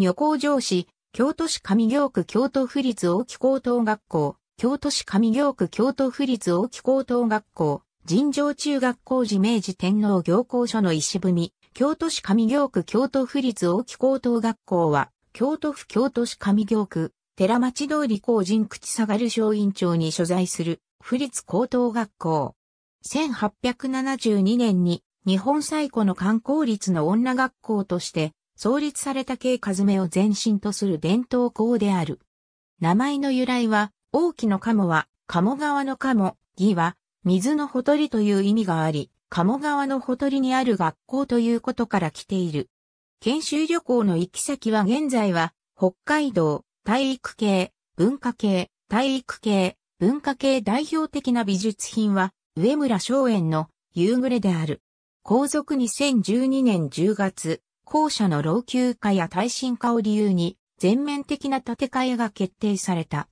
女工場市、京都市上京区京都府立大木高等学校、京都市上京区京都府立大木高等学校、尋常中学校寺明治天皇行幸所の石踏み、京都市上京区京都府立大木高等学校は、京都府京都市上京区、寺町通り工人口下がる小院長に所在する、府立高等学校。1872年に、日本最古の観光立の女学校として、創立された慶和めを前身とする伝統校である。名前の由来は、大きの鴨は、鴨川の鴨、義は、水のほとりという意味があり、鴨川のほとりにある学校ということから来ている。研修旅行の行き先は現在は、北海道、体育系、文化系、体育系、文化系代表的な美術品は、上村松園の夕暮れである。皇族2012年10月、校舎の老朽化や耐震化を理由に、全面的な建て替えが決定された。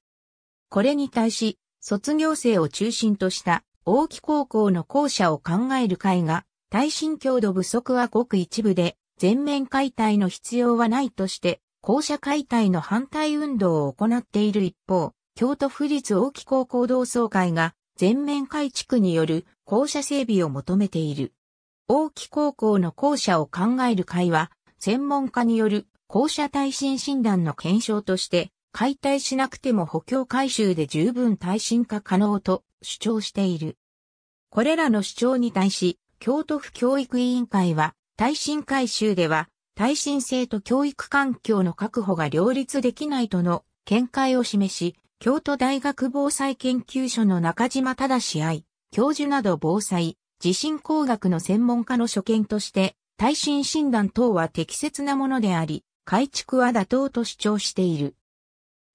これに対し、卒業生を中心とした大木高校の校舎を考える会が、耐震強度不足はごく一部で、全面解体の必要はないとして、校舎解体の反対運動を行っている一方、京都府立大木高校同窓会が全面改築による校舎整備を求めている。大木高校の校舎を考える会は、専門家による校舎耐震診断の検証として、解体しなくても補強改修で十分耐震化可能と主張している。これらの主張に対し、京都府教育委員会は、耐震改修では、耐震性と教育環境の確保が両立できないとの見解を示し、京都大学防災研究所の中島正愛、教授など防災、地震工学の専門家の所見として、耐震診断等は適切なものであり、改築は妥当と主張している。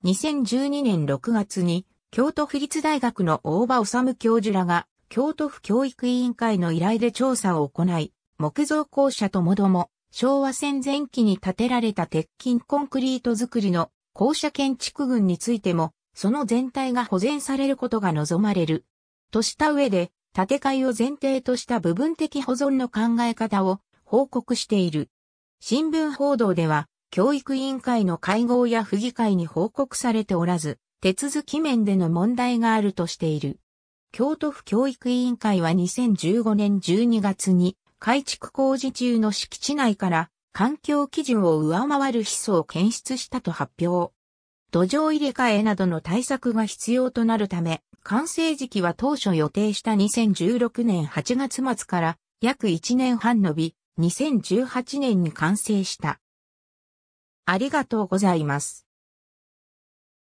2012年6月に、京都府立大学の大場治教授らが、京都府教育委員会の依頼で調査を行い、木造校舎ともども、昭和戦前期に建てられた鉄筋コンクリート造りの校舎建築群についても、その全体が保全されることが望まれる。とした上で、建て替えを前提とした部分的保存の考え方を報告している。新聞報道では、教育委員会の会合や府議会に報告されておらず、手続き面での問題があるとしている。京都府教育委員会は2015年12月に改築工事中の敷地内から環境基準を上回るヒ素を検出したと発表。土壌入れ替えなどの対策が必要となるため、完成時期は当初予定した2016年8月末から約1年半伸び、2018年に完成した。ありがとうございます。